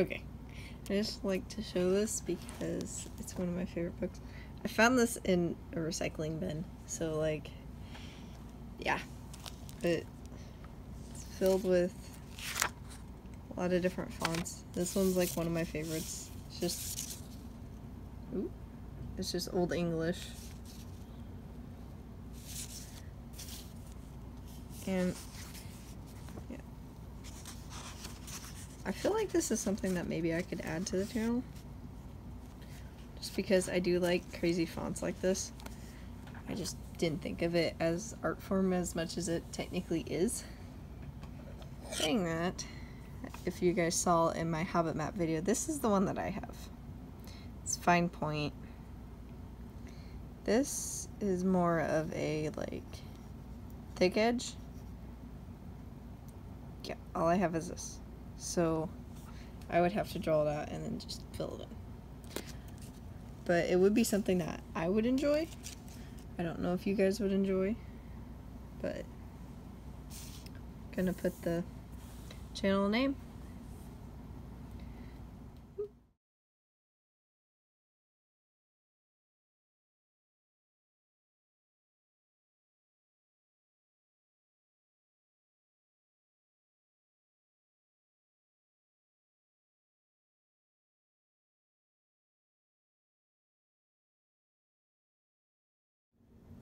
Okay. I just like to show this because it's one of my favorite books. I found this in a recycling bin, so like, yeah. But it's filled with a lot of different fonts. This one's like one of my favorites. It's just, ooh, it's just Old English. And I feel like this is something that maybe I could add to the channel. Just because I do like crazy fonts like this. I just didn't think of it as art form as much as it technically is. Saying that, if you guys saw in my Hobbit map video, this is the one that I have. It's fine point. This is more of a like thick edge yeah, all I have is this. So I would have to draw that and then just fill it in. But it would be something that I would enjoy. I don't know if you guys would enjoy, but I'm gonna put the channel name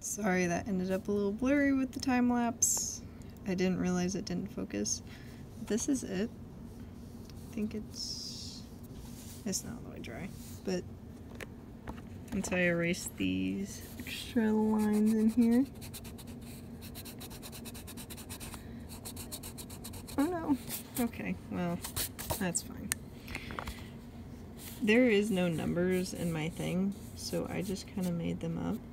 Sorry that ended up a little blurry with the time lapse. I didn't realize it didn't focus. This is it. I think it's it's not all the way dry, but once I erase these extra lines in here. Oh no. Okay, well, that's fine. There is no numbers in my thing, so I just kind of made them up.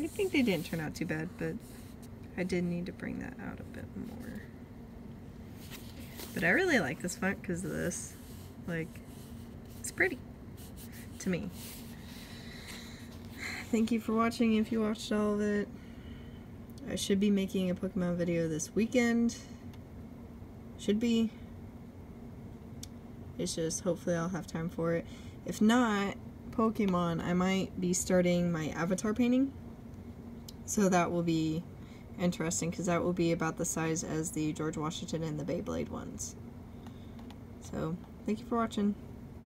I think they didn't turn out too bad, but I did need to bring that out a bit more. But I really like this font because of this. Like, it's pretty to me. Thank you for watching if you watched all of it. I should be making a Pokemon video this weekend. Should be. It's just hopefully I'll have time for it. If not, Pokemon, I might be starting my avatar painting. So that will be interesting because that will be about the size as the George Washington and the Beyblade ones. So, thank you for watching.